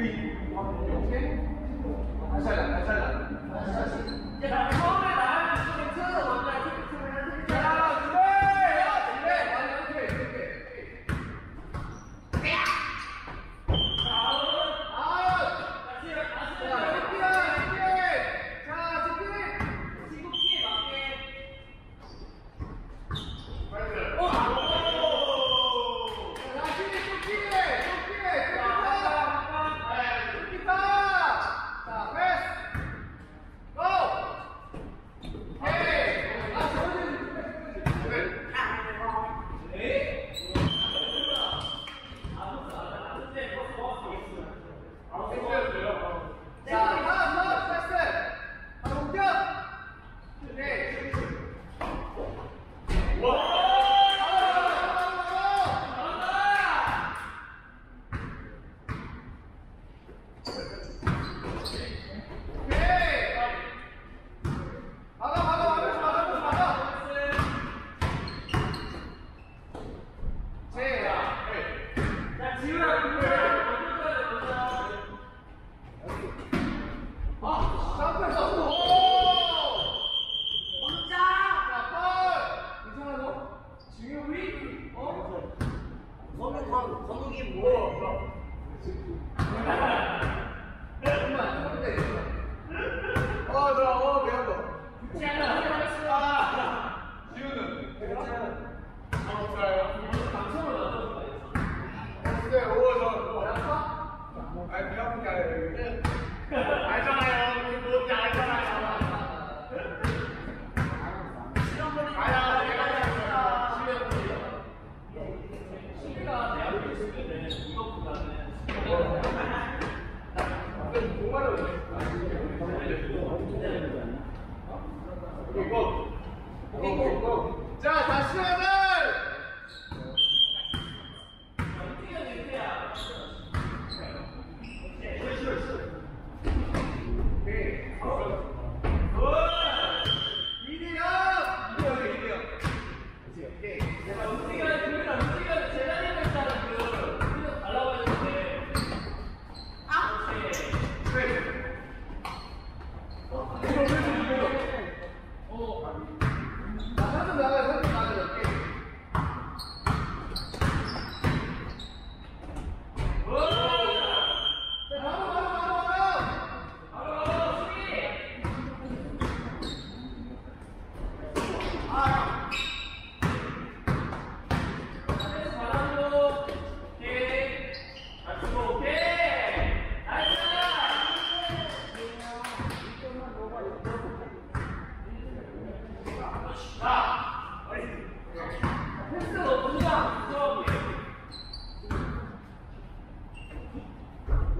Three, one, two, okay. Masalah, masalah. 정말로 자, 다시 하자! 이대영! 이대영, 이대영. 오케이. 나가요 나가요.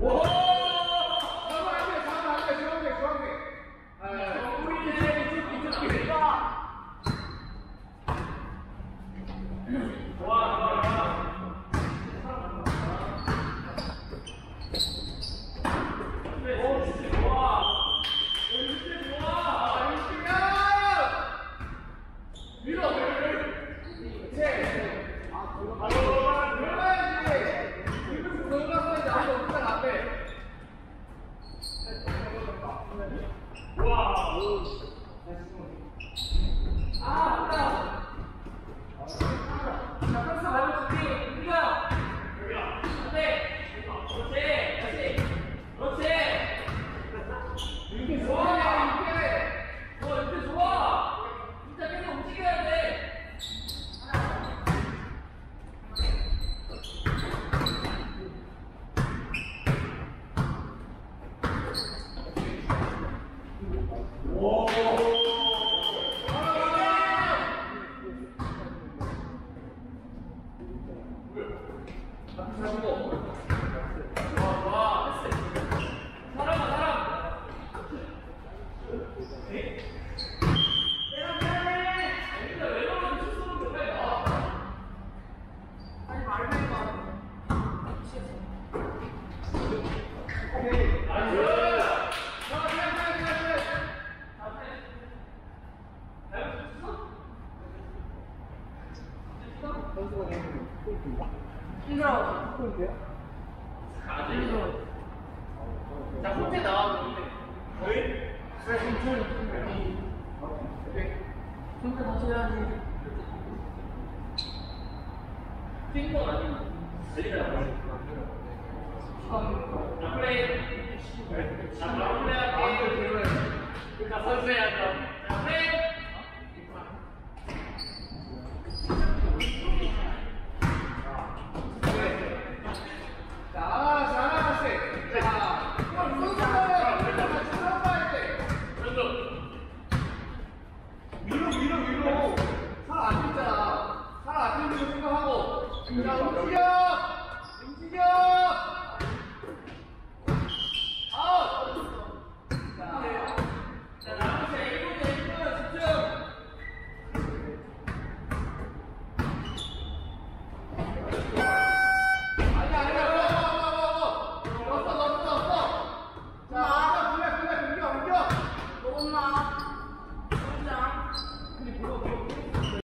Whoa! 힘들어. 포인트야? 아니. 자, 혼자 나와. 왜? 왜? 혼자 나와야지. આપણે આપણે આપણે